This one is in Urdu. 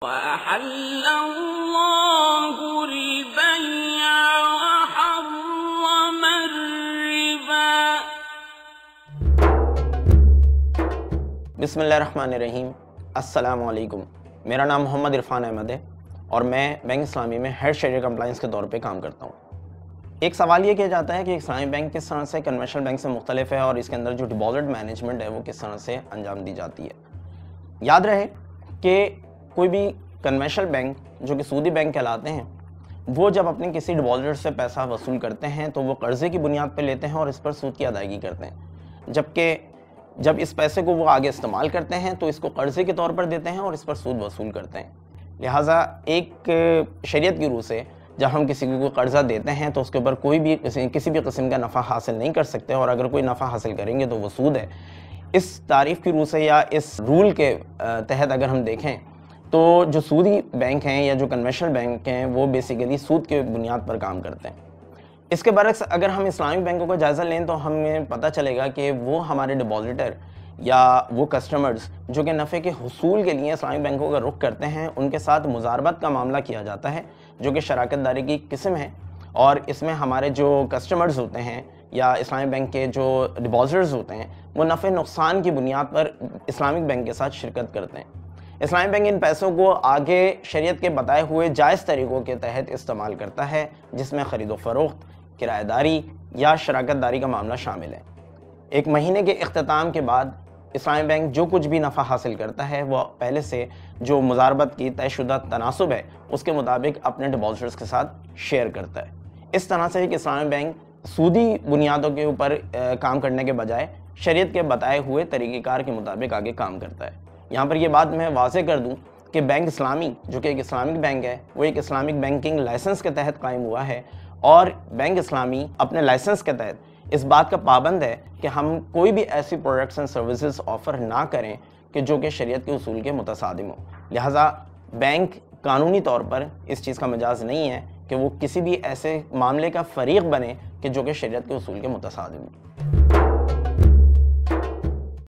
بسم اللہ الرحمن الرحیم. السلام علیکم. میرا نام محمد عرفان احمد ہے اور میں بینک اسلامی میں ہیڈ شیئر کمپلائنس کے طور پہ کام کرتا ہوں۔ ایک سوال یہ کیا جاتا ہے کہ اسلامی بینک کس طرح سے کنونشنل بینک سے مختلف ہے اور اس کے اندر جو ڈپازٹ مینجمنٹ ہے وہ کس طرح سے انجام دی جاتی ہے؟ یاد رہے کہ کوئی بھی کنونشنل بینک جو کہ سودی بینک کہلاتے ہیں، وہ جب اپنے کسی ڈپازٹ سے پیسہ وصول کرتے ہیں تو وہ قرضے کی بنیاد پہ لیتے ہیں اور اس پر سود کی ادائیگی کرتے ہیں۔ جبکہ جب اس پیسے کو وہ آگے استعمال کرتے ہیں تو اس کو قرضے کے طور پر دیتے ہیں اور اس پر سود وصول کرتے ہیں۔ لہٰذا ایک شریعت کی روح سے جب ہم کسی کو قرضہ دیتے ہیں تو اس کے اوپر کوئی بھی کسی بھی قسم کا نفع حاصل نہیں کر سکتے اور اگر کوئی نفع حاصل کریں گے تو وہ سود ہے۔ اس تعریف کی روح سے یا اس رول کے تحت اگر ہم دیکھیں تو جو سودی بینک ہیں یا جو کنوینشنل بینک ہیں، وہ بیسیکلی سود کے بنیاد پر کام کرتے ہیں۔ اس کے برعکس اگر ہم اسلامک بینکوں کا جائزہ لیں تو ہمیں پتہ چلے گا کہ وہ ہمارے ڈپازیٹر یا وہ کسٹمرز جو کہ نفع کے حصول کے لیے اسلامک بینکوں کا رخ کرتے ہیں، ان کے ساتھ مزاربت کا معاملہ کیا جاتا ہے، جو کہ شراکت داری کی قسم ہے۔ اور اس میں ہمارے جو کسٹمرز ہوتے ہیں یا اسلامی بینک کے جو ڈپازٹرز ہوتے ہیں، وہ نفع نقصان کی بنیاد پر اسلامک بینک کے ساتھ شرکت کرتے ہیں۔ اسلامی بینک ان پیسوں کو آگے شریعت کے بتائے ہوئے جائز طریقوں کے تحت استعمال کرتا ہے، جس میں خرید و فروخت، کرایہ داری یا شراکت داری کا معاملہ شامل ہے۔ ایک مہینے کے اختتام کے بعد اسلامی بینک جو کچھ بھی نفع حاصل کرتا ہے، وہ پہلے سے جو مزاربت کی طے شدہ تناسب ہے، اس کے مطابق اپنے ڈپازٹرز کے ساتھ شیئر کرتا ہے۔ اس طرح سے کہ اسلامی بینک سودی بنیادوں کے اوپر کام کرنے کے بجائے شریعت کے بتائے ہوئے طریقہ کار کے مطابق آگے کام کرتا ہے۔ یہاں پر یہ بات میں واضح کر دوں کہ بینک اسلامی، جو کہ ایک اسلامک بینک ہے، وہ ایک اسلامک بینکنگ لائسنس کے تحت قائم ہوا ہے اور بینک اسلامی اپنے لائسنس کے تحت اس بات کا پابند ہے کہ ہم کوئی بھی ایسی پروڈکٹس اینڈ سروسز آفر نہ کریں کہ جو کہ شریعت کے اصول کے متصادم ہوں۔ لہٰذا بینک قانونی طور پر اس چیز کا مجاز نہیں ہے کہ وہ کسی بھی ایسے معاملے کا فریق بنے کہ جو کہ شریعت کے اصول کے متصادم ہوں۔